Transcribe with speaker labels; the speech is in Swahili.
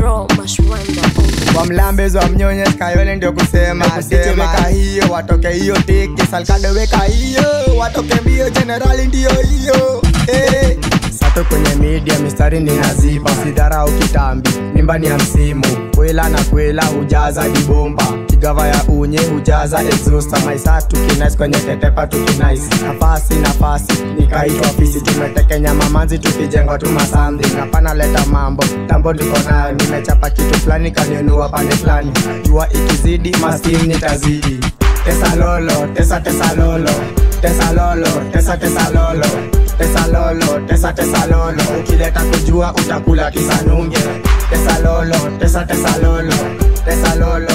Speaker 1: Raw Mashwanda
Speaker 2: kwa mlambezi wa mnyonye skayole ndio kusema weka hiyo watoke hiyo tiki salkado weka hiyo watoke mbio jenerali ndio hiyo. Hey. sato kwenye media mistari ni naziba sidharau kitambi mimba ni ya msimu kwela na kwela hujaza dibomba kigava ya unye hujaza exhausta maisa tukinais kwenye tetepa tukinais nafasi nafasi nikaitwa fisi tumetekenya mamanzi tukijengwa tu masandi. Napana leta mambo tambo ndiko nayo. Nimechapa kitu fulani kaniunua pande fulani. Jua ikizidi maskini nitazidi. Tesa lolo tesa tesa lolo. Tesa lolo tesa tesa lolo. Tesa lolo tesa tesa lolo. Ukileta kujua utakula kisanunge. Tesa lolo tesa tesa lolo. Tesa lolo